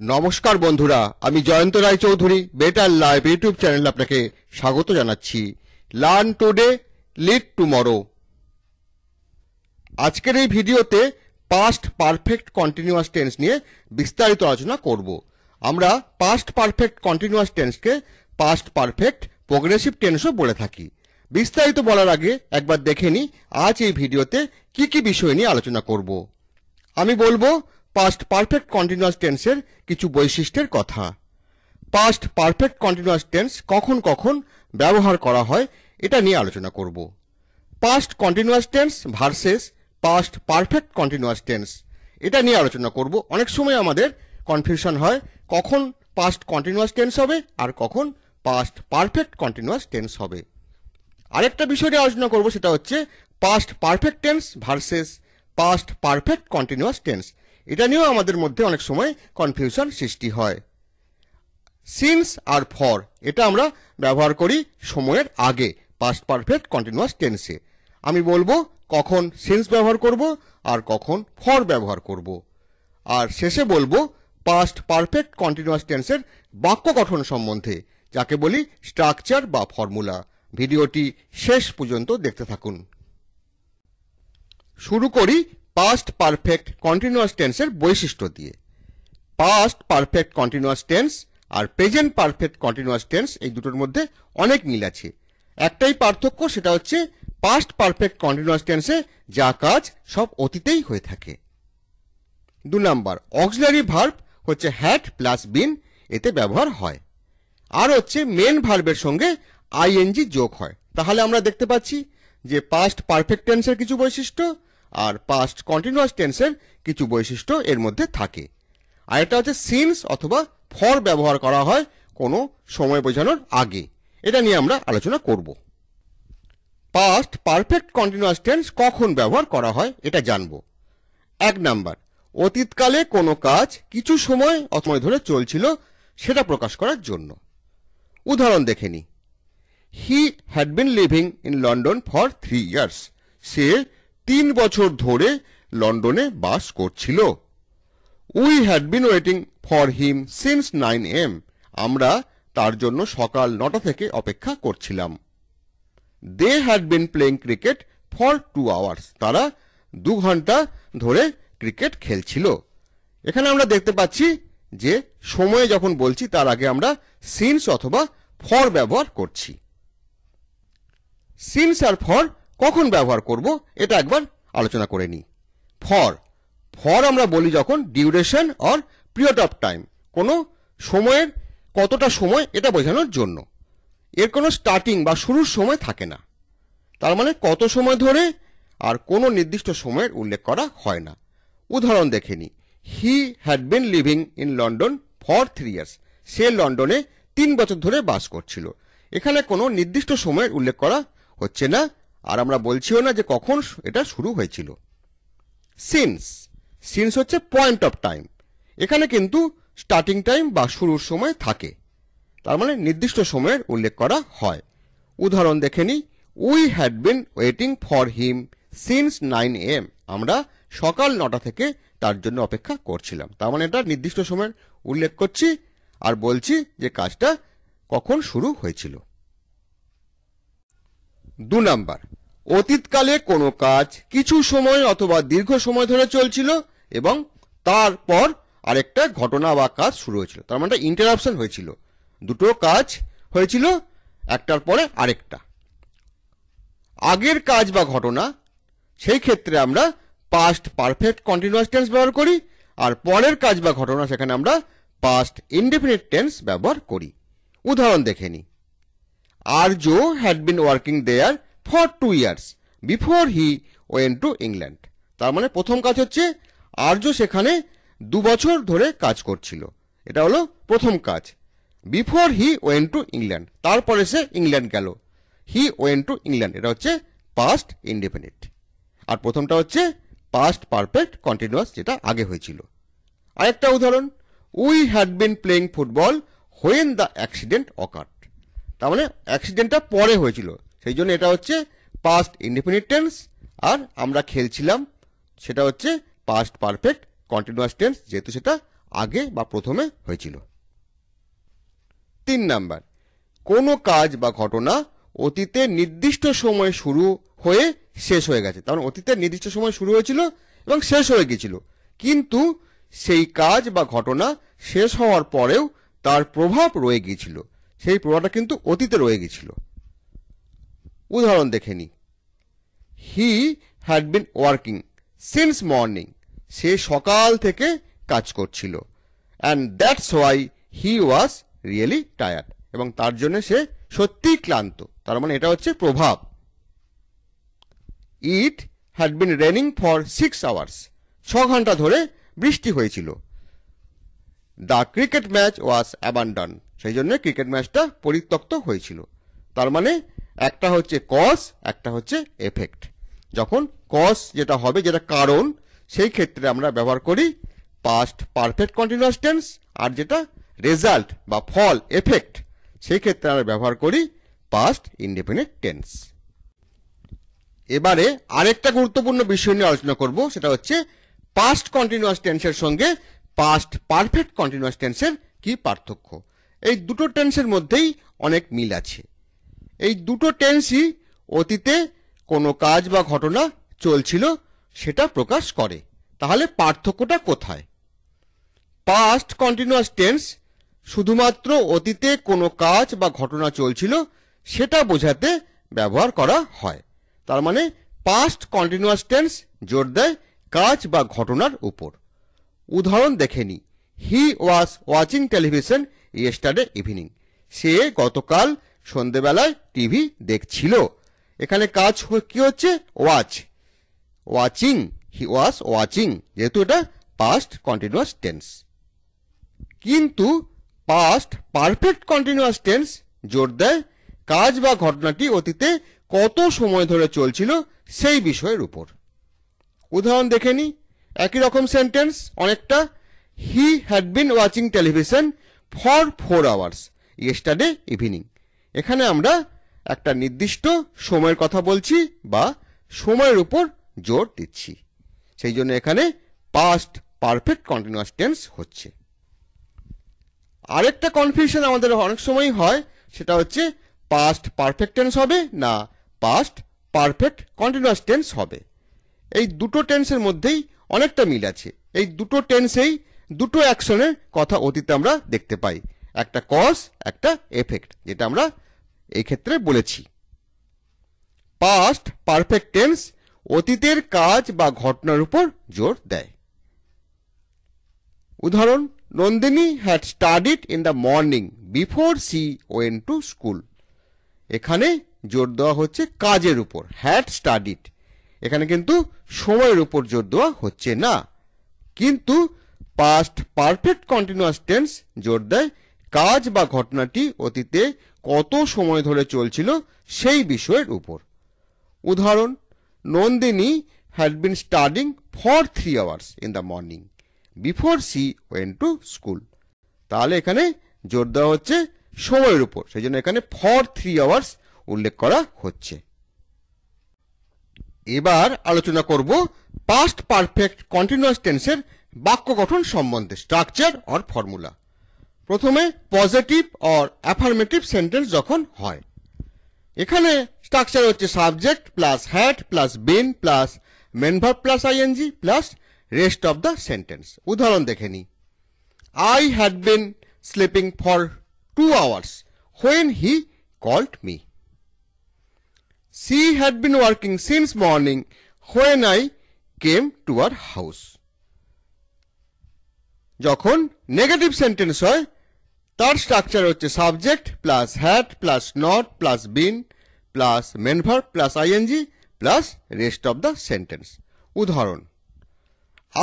নমস্কার বন্ধুরা, আমি Jayanta Roychowdhury better live YouTube চ্যানেলে আপনাকে স্বাগত জানাচ্ছি। লার্ন টুডে লিড টুমরো আজকের এই ভিডিওতে পাস্ট পারফেক্ট কন্টিনিউয়াস টেন্স নিয়ে বিস্তারিত আলোচনা করব। আমরা পাস্ট পারফেক্ট কন্টিনিউয়াস টেন্সকে পাস্ট পারফেক্ট প্রোগ্রেসিভ টেন্সও বলে থাকি। বিস্তারিত বলার আগে একবার দেখে নিই, আজ এই ভিডিওতে কি কি বিষয় নিয়ে আলোচনা করব। আমি বলব পাস্ট পারফেক্ট কন্টিনিউয়াস টেন্সের কিছু বৈশিষ্ট্যের কথা। পাস্ট পারফেক্ট কন্টিনিউয়াস টেন্স কখন কখন ব্যবহার করা হয় এটা নিয়ে আলোচনা করব। Past continuous tense versus past perfect continuous tense এটা নিয়ে আলোচনা করব। অনেক সময় আমাদের কনফিউশন হয় কখন পাস্ট কন্টিনিউয়াস টেন্স হবে আর কখন পাস্ট পারফেক্ট কন্টিনিউয়াস টেন্স হবে। আরেকটা বিষয় নিয়ে আলোচনা করব সেটা হচ্ছে past perfect tense versus past perfect continuous tense এটা নিয়েও আমাদের মধ্যে অনেক সময় কনফিউশন সৃষ্টি হয়। সিন্স আর ফর এটা আমরা ব্যবহার করি সময়ের আগে পাস্ট পারফেক্ট কন্টিনিউয়াস টেন্সে আমি বলব কখন সিন্স ব্যবহার করব আর কখন ফর ব্যবহার করব। আর শেষে বলব পাস্ট পারফেক্ট কন্টিনিউয়াস টেন্সের বাক্য গঠন সম্বন্ধে, যাকে বলি স্ট্রাকচার বা ফর্মুলা ভিডিওটি শেষ পর্যন্ত দেখতে থাকুন। শুরু করি পাস্ট পারফেক্ট কন্টিনিউয়াস টেন্সের বৈশিষ্ট্য দিয়ে। পাস্ট পারফেক্ট কন্টিনিউয়াস টেন্স আর প্রেজেন্ট পারফেক্ট কন্টিনিউয়াস টেন্স এই দুটোর মধ্যে অনেক মিল আছে। একটাই পার্থক্য সেটা হচ্ছে পাস্ট পারফেক্ট কন্টিনিউয়াস টেন্সে যা কাজ সব অতীতেই হয়ে থাকে। দু নাম্বার অক্সিলারি ভার্ব হচ্ছে হ্যাট প্লাস বিন এতে ব্যবহার হয়। আর হচ্ছে মেন ভার্বের সঙ্গে আইএনজি যোগ হয়। তাহলে আমরা দেখতে পাচ্ছি যে পাস্ট পারফেক্ট টেন্সের কিছু বৈশিষ্ট্য আর পাস্ট কন্টিনিউয়াস টেন্সের কিছু বৈশিষ্ট্য এর মধ্যে থাকে। আর এটা হচ্ছে সিন্স অথবা ফর ব্যবহার করা হয় কোনো সময় বোঝানোর আগে। এটা নিয়ে আমরা আলোচনা করব। পাস্ট পারফেক্ট কন্টিনিউয়াস টেন্স কখন ব্যবহার করা হয় এটা জানব। এক নাম্বার, অতীতকালে কোনো কাজ কিছু সময় অসময় ধরে চলছিল সেটা প্রকাশ করার জন্য। উদাহরণ দেখে নি। He had been living in London for three years সে তিন বছর ধরে লন্ডনে বাস করছিল। We had been waiting for him since nine AM আমরা তার জন্য সকাল নটা থেকে অপেক্ষা করছিলাম। They had been playing cricket for two hours তারা দু ঘণ্টা ধরে ক্রিকেট খেলছিল। এখানে আমরা দেখতে পাচ্ছি যে সময়ে যখন বলছি, তার আগে আমরা সিন্স অথবা ফর ব্যবহার করছি। সিন্স আর ফর কখন ব্যবহার করব, এটা একবার আলোচনা করে নিই। ফর ফর আমরা বলি যখন duration or period of time কোনো সময়ের কতটা সময় এটা বোঝানোর জন্য। এর কোনো স্টার্টিং বা শুরুর সময় থাকে না। তার মানে কত সময় ধরে আর কোনো নির্দিষ্ট সময়ের উল্লেখ করা হয় না। উদাহরণ দেখে নি he had been living in London for three years সে লন্ডনে তিন বছর ধরে বাস করছিল। এখানে কোনো নির্দিষ্ট সময়ের উল্লেখ করা হচ্ছে না। আর আমরা বলছিও না যে কখন এটা শুরু হয়েছিল। সিন্স সিন্স হচ্ছে পয়েন্ট অফ টাইম এখানে কিন্তু স্টার্টিং টাইম বা শুরুর সময় থাকে। তার মানে নির্দিষ্ট সময়ের উল্লেখ করা হয়। উদাহরণ দেখে নিই। We had been waiting for him since nine AM আমরা সকাল নটা থেকে তার জন্য অপেক্ষা করছিলাম। তার মানে এটা নির্দিষ্ট সময়ের উল্লেখ করছি আর বলছি যে কাজটা কখন শুরু হয়েছিল। দু নাম্বার। অতীতকালে কোনো কাজ কিছু সময় অথবা দীর্ঘ সময় ধরে চলছিল এবং তারপর আরেকটা ঘটনা বা কাজ শুরু হয়েছিল। তার মানে ইন্টারাপশন হয়েছিল। দুটো কাজ হয়েছিল, একটার পরে আরেকটা। আগের কাজ বা ঘটনা, সেই ক্ষেত্রে আমরা পাস্ট পারফেক্ট কন্টিনিউয়াস টেন্স ব্যবহার করি আর পরের কাজ বা ঘটনা সেখানে আমরা পাস্ট ইনডেফিনিট টেন্স ব্যবহার করি। উদাহরণ দেখে নিই। Arya had been working there for two years before he went to England তার মানে প্রথম কাজ হচ্ছে আর্য সেখানে দু বছর ধরে কাজ করছিল। এটা হলো প্রথম কাজ। Before he went to England তারপরে সে ইংল্যান্ড গেল। হি ওয়েন টু ইংল্যান্ড এটা হচ্ছে পাস্ট ইনডিপেন্ডেন্ট আর প্রথমটা হচ্ছে পাস্ট পারফেক্ট কন্টিনিউয়াস যেটা আগে হয়েছিল। আরেকটা উদাহরণ we had been playing football when the accident occurred তার মানে অ্যাক্সিডেন্টটা পরে হয়েছিল। সেই জন্য এটা হচ্ছে পাস্ট ইনডিপেন্ডেন্ট টেন্স আর আমরা খেলছিলাম, সেটা হচ্ছে পাস্ট পারফেক্ট কন্টিনিউয়াস টেন্স যেহেতু সেটা আগে বা প্রথমে হয়েছিল। তিন নাম্বার, কোনো কাজ বা ঘটনা অতীতে নির্দিষ্ট সময় শুরু হয়ে শেষ হয়ে গেছে। তার মানে অতীতে নির্দিষ্ট সময় শুরু হয়েছিল এবং শেষ হয়ে গিয়েছিল কিন্তু সেই কাজ বা ঘটনা শেষ হওয়ার পরেও তার প্রভাব রয়ে গিয়েছিল। সেই প্রভাবটা কিন্তু অতীতে রয়ে গিয়েছিল উদাহরণ দেখে নিই। He had been working since morning সে সকাল থেকে কাজ করছিল। And that's why he was really tired এবং তার জন্য সে সত্যিই ক্লান্ত। তার মানে এটা হচ্ছে প্রভাব। It had been raining for six hours ছ ঘণ্টা ধরে বৃষ্টি হয়েছিল। The cricket match was abandon সেই জন্য ক্রিকেট ম্যাচটা পরিত্যক্ত হয়েছিল। তার মানে একটা হচ্ছে কজ একটা হচ্ছে এফেক্ট যখন কজ যেটা হবে, যেটা কারণ, সেই ক্ষেত্রে আমরা ব্যবহার করি পাস্ট পারফেক্ট কন্টিনিউয়াস টেন্স আর যেটা রেজাল্ট বা ফল এফেক্ট সেই ক্ষেত্রে আমরা ব্যবহার করি পাস্ট ইন্ডিপেন্ডেন্ট টেন্স এবারে আরেকটা গুরুত্বপূর্ণ বিষয় নিয়ে আলোচনা করব, সেটা হচ্ছে পাস্ট কন্টিনিউয়াস টেন্সের সঙ্গে পাস্ট পারফেক্ট কন্টিনিউয়াস টেন্সের কি পার্থক্য? এই দুটো টেন্সের মধ্যেই অনেক মিল আছে। এই দুটো টেন্সই অতীতে কোনো কাজ বা ঘটনা চলছিল, সেটা প্রকাশ করে। তাহলে পার্থক্যটা কোথায়? পাস্ট কন্টিনিউয়াস টেন্স শুধুমাত্র অতীতে কোনো কাজ বা ঘটনা চলছিল, সেটা বোঝাতে ব্যবহার করা হয়। তার মানে পাস্ট কন্টিনিউয়াস টেন্স জোর দেয় কাজ বা ঘটনার উপর। উদাহরণ দেখে নি। He was watching television yesterday evening সে গতকাল সন্ধেবেলায় টিভি দেখছিল। এখানে কাজ কি হচ্ছে? Watch watching he was watching যেহেতু এটা পাস্ট কন্টিনিউয়াস টেন্স কিন্তু পাস্ট পারফেক্ট কন্টিনিউয়াস টেন্স জোর দেয় কাজ বা ঘটনাটি অতীতে কত সময় ধরে চলছিল সেই বিষয়ের উপর। উদাহরণ দেখে নি। একই রকম সেন্টেন্স অনেকটা। He had been watching television for four hours yesterday evening এখানে আমরা একটা নির্দিষ্ট সময়ের কথা বলছি বা সময়ের উপর জোর দিচ্ছি। সেই জন্য এখানে পাস্ট পারফেক্ট কন্টিনিউয়াস টেন্স হচ্ছে। আরেকটা কনফিউশন আমাদের অনেক সময় হয়, সেটা হচ্ছে পাস্ট পারফেক্ট টেন্স হবে না পাস্ট পারফেক্ট কন্টিনিউয়াস টেন্স হবে। এই দুটো টেন্সের মধ্যেই অনেকটা মিল আছে। এই দুটো টেন্সেই দুটো অ্যাকশনের কথা অতীতে আমরা দেখতে পাই। একটা কজ একটা এফেক্ট যেটা আমরা এই ক্ষেত্রে বলেছি। পাস্ট পারফেক্ট টেন্স অতীতের কাজ বা ঘটনার উপর জোর দেয়। উদাহরণ, Nandini had studied in the morning before she went to school এখানে জোর দেওয়া হচ্ছে কাজের উপর হ্যাড স্টাডিড এখানে কিন্তু সময়ের উপর জোর দেওয়া হচ্ছে না। কিন্তু পাস্ট পারফেক্ট কন্টিনিউয়াস টেন্স জোর দেয়, কাজ বা ঘটনাটি অতীতে কত সময় ধরে চলছিল সেই বিষয়ের উপর। উদাহরণ, Nandini had been studying for three hours in the morning before she went to school তাহলে এখানে জোর দেওয়া হচ্ছে সময়ের উপর সেই জন্য এখানে ফর থ্রি আওয়ার্স উল্লেখ করা হচ্ছে। এবার আলোচনা করব পাস্ট পারফেক্ট কন্টিনিউয়াস টেন্সের বাক্য গঠন সম্বন্ধে স্ট্রাকচার অর ফর্মুলা প্রথমে পজিটিভ অর অ্যাফার্মেটিভ সেন্টেন্স যখন হয়। এখানে স্ট্রাকচার হচ্ছে subject plus had plus been plus main verb plus ING plus rest of the sentence উদাহরণ দেখে নিই I had been sleeping for two hours when he called me She had been working since morning when I came to her house. যখন negative sentence হয়, তার structure হচ্ছে subject plus had plus not plus been plus main verb plus ING plus rest of the sentence উদাহরণ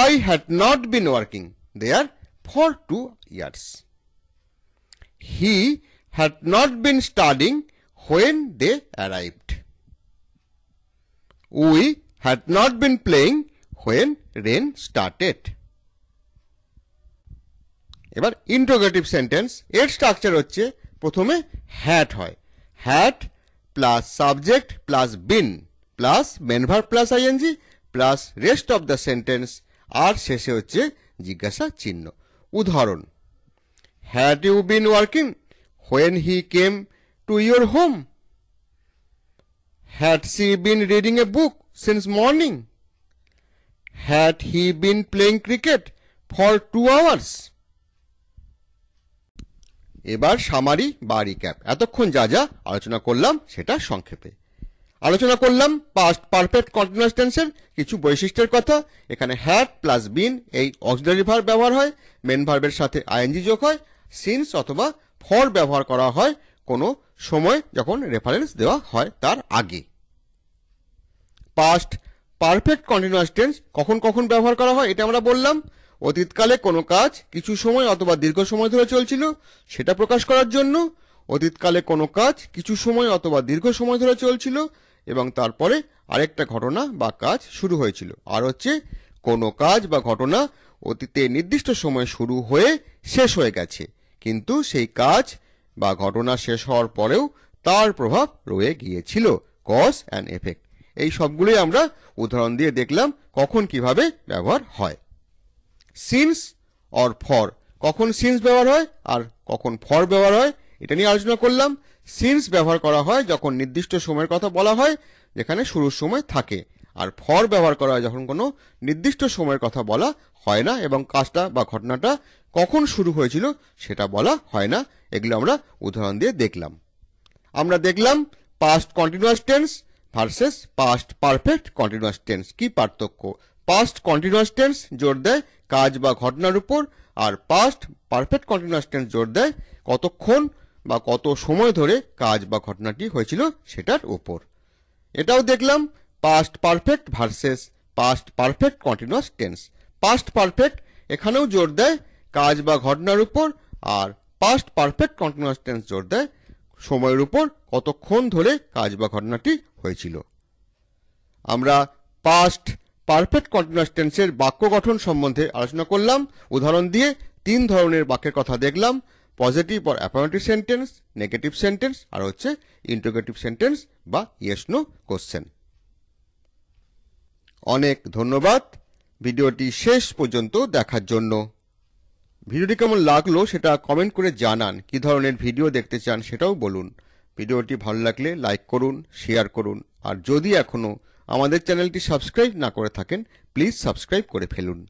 I had not been working there for two years he had not been studying when they arrived We had not been playing when rain started. এবার interrogative sentence এর structure হচ্ছে প্রথমে had হয়। Had plus subject plus been plus main verb plus ING plus rest of the sentence আর শেষে হচ্ছে জিজ্ঞাসা চিহ্ন। উদাহরণ had you been working when he came to your home had she been reading a book since morning had he been playing cricket for two hours এবার summary বা recap এতক্ষণ যা যা আলোচনা করলাম সেটা সংক্ষেপে। আলোচনা করলাম পাস্ট পারফেক্ট কন্টিনিউয়াস টেন্সের কিছু বৈশিষ্ট্যের কথা। এখানে হ্যাড প্লাস বিন এই অক্সিলারি ভার্ব ব্যবহার হয় মেন ভার্বের সাথে আইএনজি যোগ হয়। সিন্স অথবা ফর ব্যবহার করা হয় কোনো সময় যখন রেফারেন্স দেওয়া হয় তার আগে। পাস্ট পারফেক্ট কন্টিনিউয়াস টেন্স কখন কখন ব্যবহার করা হয় এটা আমরা বললাম। অতীতকালে কোনো কাজ কিছু সময় অথবা দীর্ঘ সময় ধরে চলছিল, সেটা প্রকাশ করার জন্য। অতীতকালে কোনো কাজ কিছু সময় অথবা দীর্ঘ সময় ধরে চলছিল এবং তারপরে আরেকটা ঘটনা বা কাজ শুরু হয়েছিল। আর হচ্ছে, কোনো কাজ বা ঘটনা অতীতে নির্দিষ্ট সময় শুরু হয়ে শেষ হয়ে গেছে। কিন্তু সেই কাজ বা ঘটনা শেষ হওয়ার পরেও তার প্রভাব রয়ে গিয়েছিল কজ অ্যান্ড এফেক্ট এই সবগুলোই আমরা উদাহরণ দিয়ে দেখলাম কখন কীভাবে ব্যবহার হয়। সিন্স অর ফর কখন সিন্স ব্যবহার হয় আর কখন ফর ব্যবহার হয়, এটা নিয়ে আলোচনা করলাম। সিন্স ব্যবহার করা হয় যখন নির্দিষ্ট সময়ের কথা বলা হয়, যেখানে শুরুর সময় থাকে, আর ফর ব্যবহার করা হয় যখন কোনো নির্দিষ্ট সময়ের কথা বলা হয় না এবং কাজটা বা ঘটনাটা কখন শুরু হয়েছিল সেটা বলা হয় না। এগুলো আমরা উদাহরণ দিয়ে দেখলাম। আমরা দেখলাম past continuous tense versus past perfect continuous tense কি পার্থক্য? পাস্ট কন্টিনিউয়াস টেন্স জোর দেয় কাজ বা ঘটনার উপর আর পাস্ট পারফেক্ট কন্টিনিউয়াস টেন্স জোর দেয় কতক্ষণ বা কত সময় ধরে কাজ বা ঘটনাটি হয়েছিল সেটার উপর। এটাও দেখলাম past perfect versus past perfect continuous tense past perfect এখানেও জোর দেয় কাজ বা ঘটনার উপর আর পাস্ট পারফেক্ট কন্টিনিউয়াস টেন্স জোর দেয়, সময়ের উপর কতক্ষণ ধরে কাজ বা ঘটনাটি হয়েছিল। আমরা পাস্ট পারফেক্ট কন্টিনিউয়াস টেন্সের বাক্য গঠন সম্বন্ধে আলোচনা করলাম। উদাহরণ দিয়ে তিন ধরনের বাক্যের কথা দেখলাম। Positive or affirmative sentence negative sentence আর হচ্ছে ইন্টারোগেটিভ সেন্টেন্স বা ইয়েস নো কোশ্চেন অনেক ধন্যবাদ। ভিডিওটি শেষ পর্যন্ত দেখার জন্য। ভিডিওটি কেমন লাগল সেটা কমেন্ট করে জানান। কি ধরনের ভিডিও দেখতে চান সেটাও বলুন। ভিডিওটি ভালো লাগলে লাইক করুন শেয়ার করুন। আর যদি এখনও আমাদের চ্যানেলটি সাবস্ক্রাইব না করে থাকেন প্লিজ সাবস্ক্রাইব করে ফেলুন।